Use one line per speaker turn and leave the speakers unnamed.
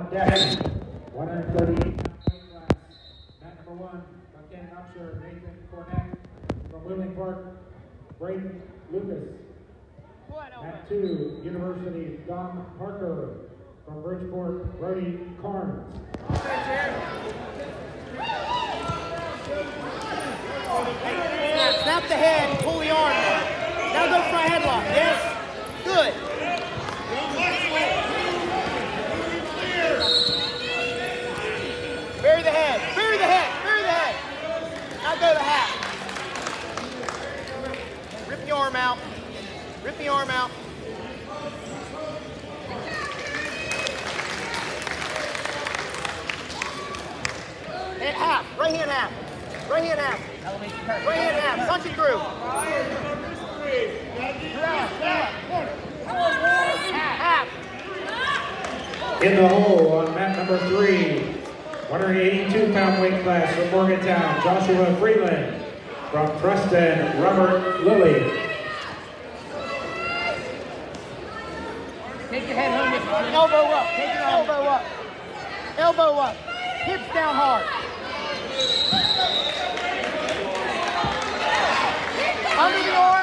Mark Dash, 130. Mat number one, Ken Upshur, Nathan Cornett. From Wheeling Park, Braden Lucas. Mat oh, two, University, Don Parker. From Bridgeport, Brody Carnes.
Snap the head pull the arm now. Now go front headlock. Yes. Good. Bury the head. Bury the head. Bury the head. Now go the half. Rip the arm out. Rip the arm out. And half. Right hand half. Right hand half. Right hand half. Punch it through. Half.
In the hole on mat number three, 182 pound weight class from Morgantown, Joshua Freeland. From Preston, Robert Lilly.
Take your head home. Elbow up. Take your elbow up. Elbow up. Hips down hard. Under the arm.